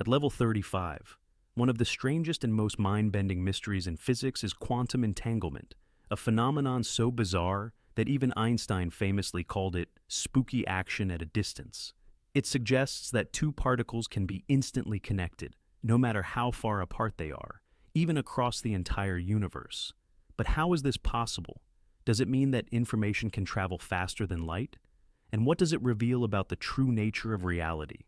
At level 35, one of the strangest and most mind bending mysteries in physics is quantum entanglement, a phenomenon so bizarre that even Einstein famously called it spooky action at a distance. It suggests that two particles can be instantly connected, no matter how far apart they are, even across the entire universe. But how is this possible? Does it mean that information can travel faster than light? And what does it reveal about the true nature of reality?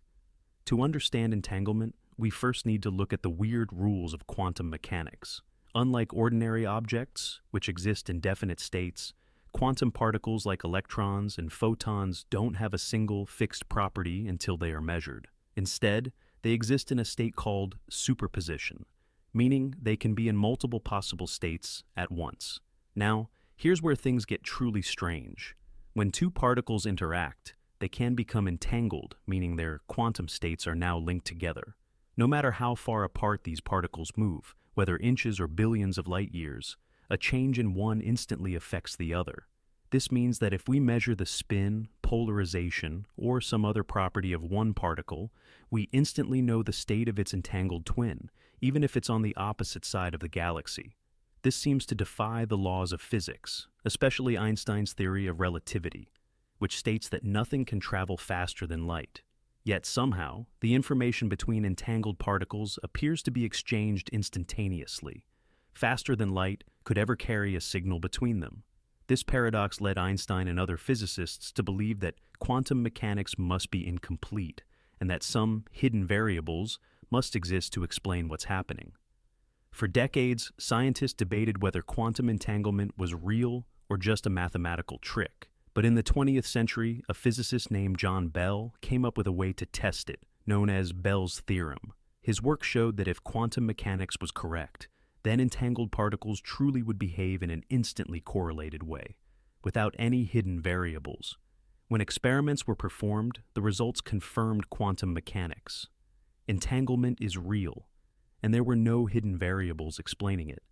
To understand entanglement, we first need to look at the weird rules of quantum mechanics. Unlike ordinary objects, which exist in definite states, quantum particles like electrons and photons don't have a single fixed property until they are measured. Instead, they exist in a state called superposition, meaning they can be in multiple possible states at once. Now, here's where things get truly strange. When two particles interact, they can become entangled, meaning their quantum states are now linked together. No matter how far apart these particles move, whether inches or billions of light years, a change in one instantly affects the other. This means that if we measure the spin, polarization, or some other property of one particle, we instantly know the state of its entangled twin, even if it's on the opposite side of the galaxy. This seems to defy the laws of physics, especially Einstein's theory of relativity, which states that nothing can travel faster than light. Yet somehow, the information between entangled particles appears to be exchanged instantaneously, faster than light could ever carry a signal between them. This paradox led Einstein and other physicists to believe that quantum mechanics must be incomplete and that some hidden variables must exist to explain what's happening. For decades, scientists debated whether quantum entanglement was real or just a mathematical trick. But in the 20th century, a physicist named John Bell came up with a way to test it, known as Bell's theorem. His work showed that if quantum mechanics was correct, then entangled particles truly would behave in an instantly correlated way, without any hidden variables. When experiments were performed, the results confirmed quantum mechanics. Entanglement is real, and there were no hidden variables explaining it.